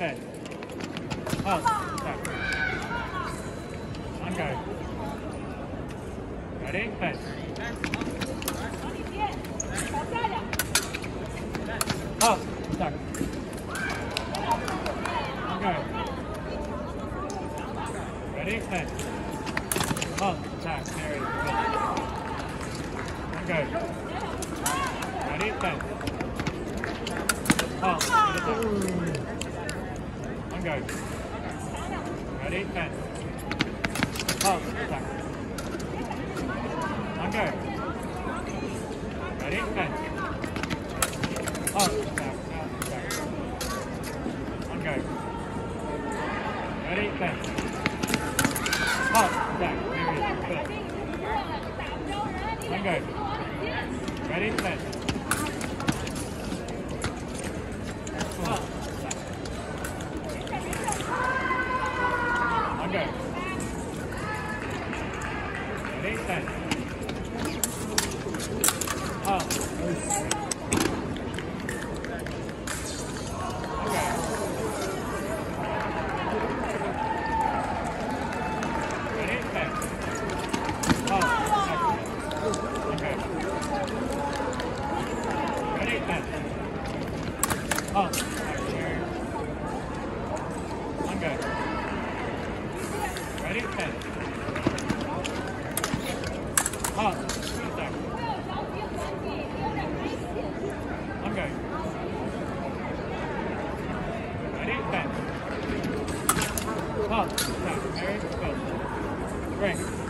pen. Up, back. On go. Ready, pen. Up, back. On go. Ready, pen. Up, back, very good. On go. Ready, pen. Up, to On go. Ready, pen. Up, back. On go. Ready. Up, back, out, back. Go. Ready, pen. Up, back, very good. On go. Ready, pen. Up, back. On go. Ready, pen. Up. Okay. Ready, pen. Up, back. Okay. Ready, pen. Up, back, very on go. Ready? Ten. Up. Back. On go. Ready? Ten. Up. Back. Very good. Bring.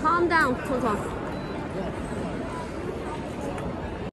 Calm down, 冲冲。